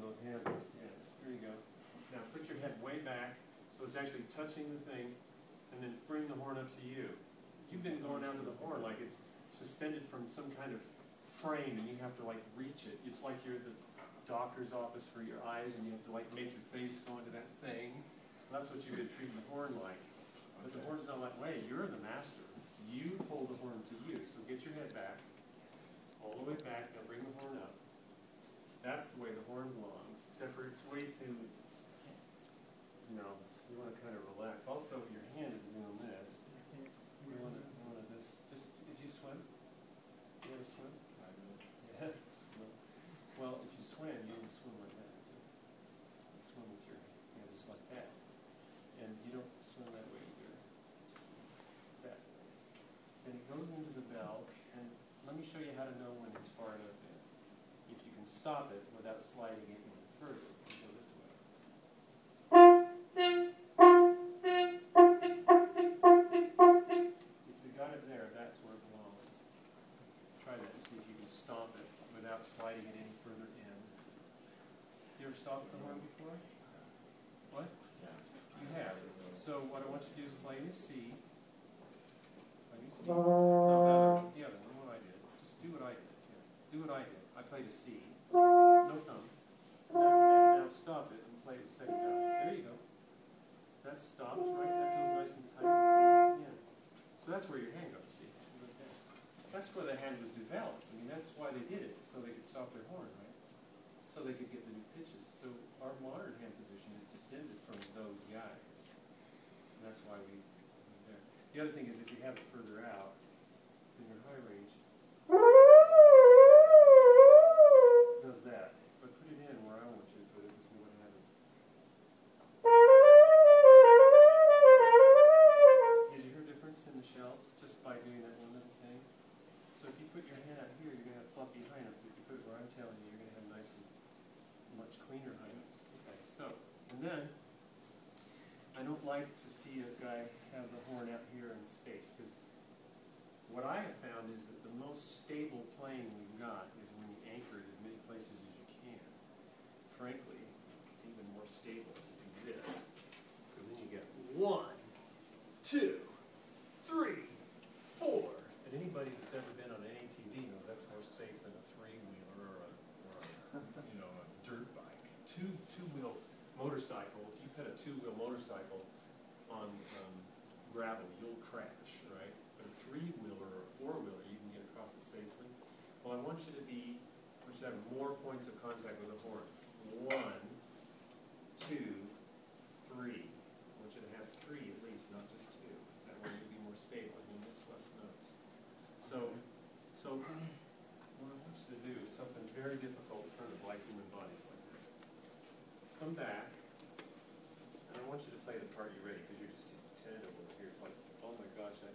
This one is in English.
breaking you go. Now put your head way back so it's actually touching the thing, and then bring the horn up to you. You've been going down to the horn like it's suspended from some kind of frame, and you have to like reach it. It's like you're at the doctor's office for your eyes, and you have to like make your face go into that thing. That's what you've been treating the horn like. But the horn's not like, way. you're the master. You pull the horn to you, so get your head back, all the way back, now bring the horn up. That's the way the horn belongs, except for it's way too, you know, you wanna kind of relax. Also, your hand is doing this. You wanna, you wanna this, just, did you swim? You ever swim? Yeah. Well, if you swim, you can swim like that. You swim with your hand just like that. And you don't swim that way either. That way. And it goes into the bell, and let me show you how to know when it's far enough in. If you can stop it without sliding it any further, go this way. If you got it there, that's where it belongs. Try that and see if you can stop it without sliding it any further in. You ever stopped the horn before? What? Yeah. You have. So what I want you to do is play me C. Play me C. No, no, no, the one, what I did. Just do what I did. Do what I did. I played a C. No thumb. Now, now stop it and play the second down. There you go. That's stopped, right? That feels nice and tight and clean. Yeah. So that's where your hand goes, see? That's where the hand was developed. I mean, that's why they did it, so they could stop their horn, right? So they could get the new pitches. So our modern hand position is descended from those guys. And that's why we, there. The other thing is if you have it further out, cleaner notes. Okay, so, and then, I don't like to see a guy have the horn out here in space, because what I have found is that the most stable plane we've got is when you anchor it as many places as you can. Frankly, it's even more stable to do this, because then you get one, two, three, four. And anybody that's ever been on an ATV knows that's more safe than a three-wheeler or a, or a, you know, a dirt bike. Two, two-wheel motorcycle, if you put a two-wheel motorcycle on, um, gravel, you'll crash, right? But a three-wheeler or a four-wheeler, you can get across it safely. Well, I want you to be, I want you to have more points of contact with the horn. One, two, three. I want you to have three at least, not just two. That way you'll be more stable and you'll miss less notes. So, so what I want you to do is something very difficult in front of like human bodies like this. Come back, and I want you to play the part you're ready, because you're just tentative over here. It's like, oh my gosh, I